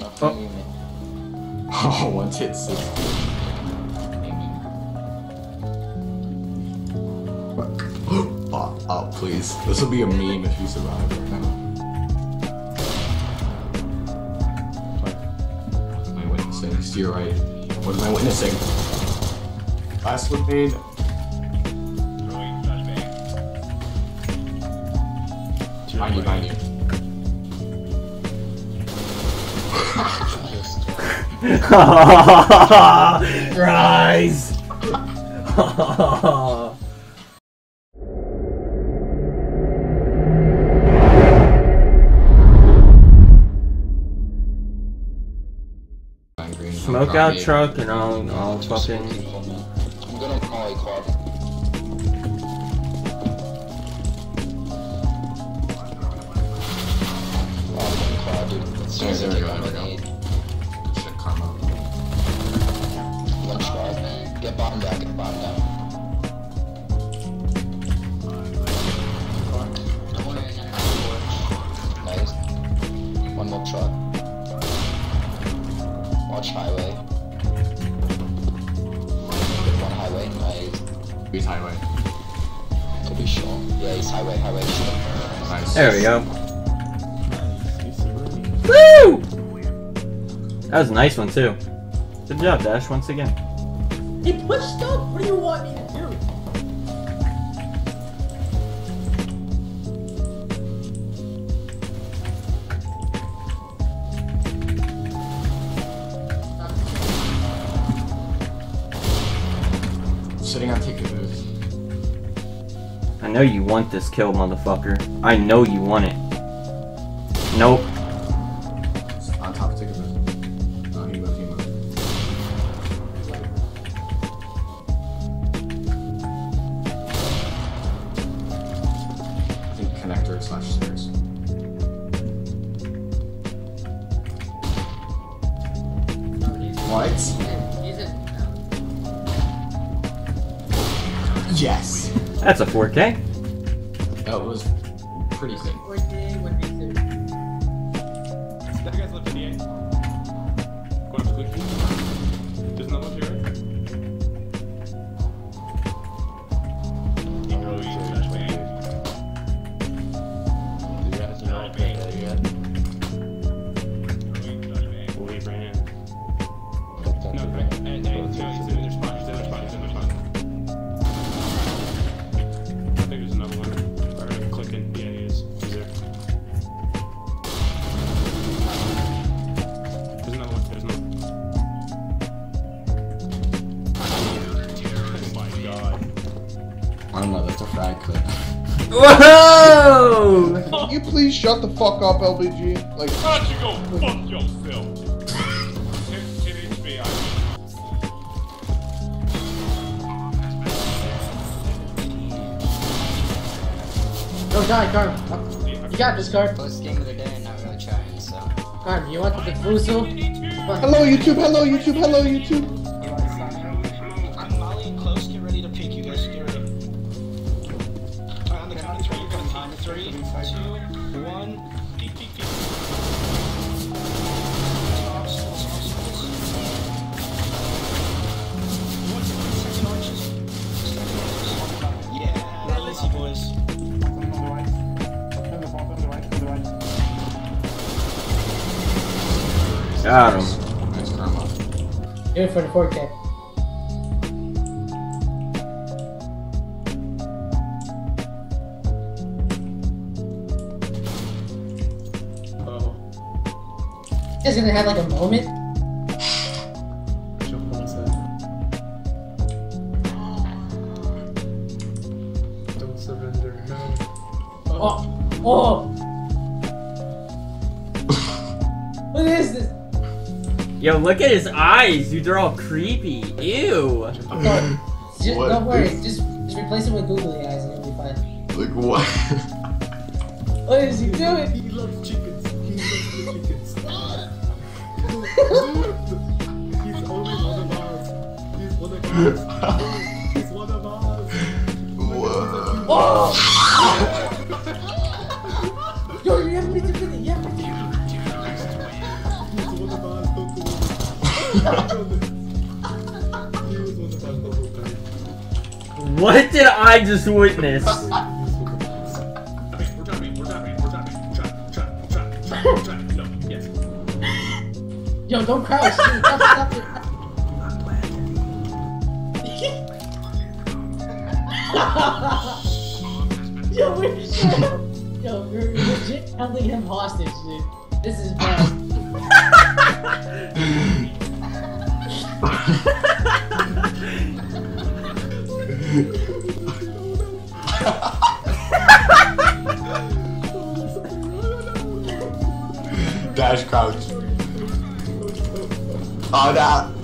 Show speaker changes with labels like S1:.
S1: Oh.
S2: Oh, one hit six. Oh, oh, please. This will be a meme if you survive right now. What am I witnessing? To your right. What am I witnessing? Last one made. Behind you, behind you.
S3: Rise!
S2: Behind green.
S3: Smoke out truck and I'll, I'll fucking.
S1: I'm gonna call a quad. Oh, I'm gonna quad, dude. As Nice.
S2: Beat highway.
S1: Could be sure. Yeah, he's highway, highway.
S2: Nice.
S3: There we go. Woo! That was a nice one too. Good job, Dash, once again.
S4: He pushed up. What do you want me to do?
S2: Sitting on ticket booth.
S3: I know you want this kill, motherfucker. I know you want it. Nope.
S2: On top of ticket booth. He moved, he moved. I think connector slash stairs. What? Yes.
S3: That's a 4K.
S2: That was pretty.
S5: That guy's left in the. Going up. There's another one here. I
S2: don't know, that's a frag clip.
S3: Whoa!
S6: Can you please shut the fuck up, LBG? Like,
S5: Why don't you go fuck yourself? 10, 10 HP, I
S4: No, die, Carm. You got this, Carm.
S7: First game of the day, and not really trying, so.
S4: Carm, you want the Fuso?
S6: hello YouTube, hello YouTube, hello YouTube.
S3: Got him.
S2: Nice karma.
S4: Do it for the 4K.
S5: Oh.
S4: You gonna have like a moment?
S5: Jump on set. Don't surrender, no.
S4: Oh, oh! what is this?
S3: Yo, look at his eyes, dude. They're all creepy. Ew.
S4: Carm, just,
S2: What
S4: don't worry. Just, just replace it with googly eyes and it'll be fine.
S2: Like, what?
S4: What is he doing?
S5: He loves chickens. He loves chickens. He's only one of us. He's one of us. He's one of us.
S4: Oh! Yo, you have to
S6: What did I just witness?
S4: Yo, don't crouch. dude. Stop, stop it. Yo, we're Yo, we're legit holding him hostage, dude. This is bad.
S5: Dash crouch. Oh, that.